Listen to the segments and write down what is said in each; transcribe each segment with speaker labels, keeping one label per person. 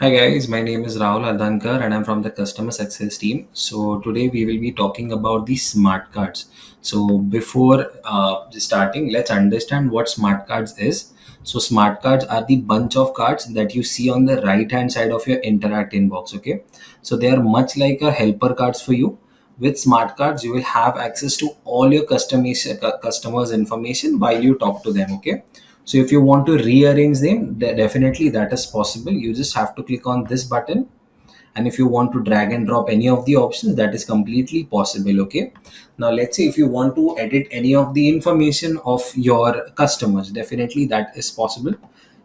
Speaker 1: Hi guys, my name is Rahul Adhankar and I'm from the customer success team. So today we will be talking about the smart cards. So before uh, starting, let's understand what smart cards is. So smart cards are the bunch of cards that you see on the right hand side of your Interakt inbox. Okay, so they are much like a helper cards for you. With smart cards, you will have access to all your customers customers information while you talk to them. Okay so if you want to rearrange them, definitely that is possible. You just have to click on this button. And if you want to drag and drop any of the options, that is completely possible. Okay. Now let's say if you want to edit any of the information of your customers, definitely that is possible.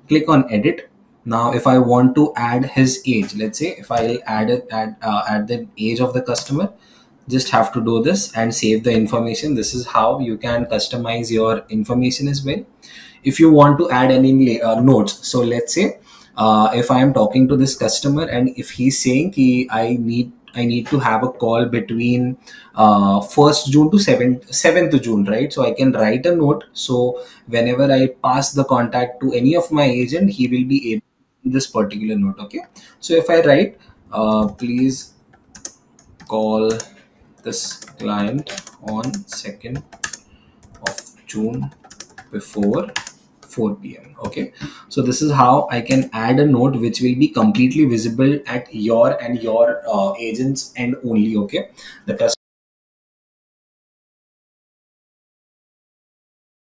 Speaker 1: Click on edit. Now, if I want to add his age, let's say if I'll add it, add, uh, add the age of the customer, just have to do this and save the information. This is how you can customize your information as well. If you want to add any uh, notes so let's say uh, if i am talking to this customer and if he's saying he, i need i need to have a call between uh, 1st june to 7th 7th june right? So i can write a note. So whenever i pass the contact to any of my agent he will be able this particular note okay? So if i write uh, please call this client on 2nd of june before 4 p.m. Okay, so this is how I can add a note which will be completely visible at your and your uh, agent's end only. Okay, the